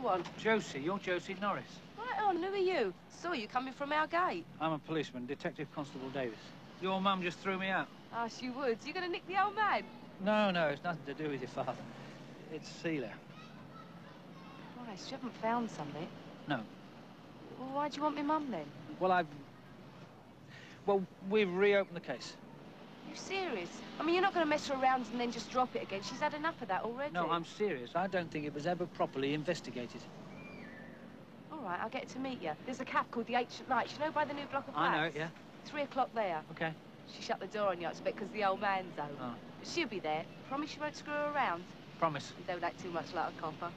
want? Josie, you're Josie Norris. Right on, who are you? Saw you coming from our gate. I'm a policeman, Detective Constable Davies. Your mum just threw me out. Ah, she would. You gonna nick the old man? No, no, it's nothing to do with your father. It's Celia. Christ, you haven't found something. No. Well, why do you want me mum then? Well, I've... Well, we've reopened the case. You serious? I mean, you're not gonna mess her around and then just drop it again. She's had enough of that already. No, I'm serious. I don't think it was ever properly investigated. All right, I'll get to meet you. There's a caf called the Ancient Lights. You know by the new block of flats? I know it, yeah. Three o'clock there. Okay. She shut the door on you, I expect, because the old man's home. Oh. But she'll be there. Promise you won't screw her around. Promise. And don't act too much like a copper.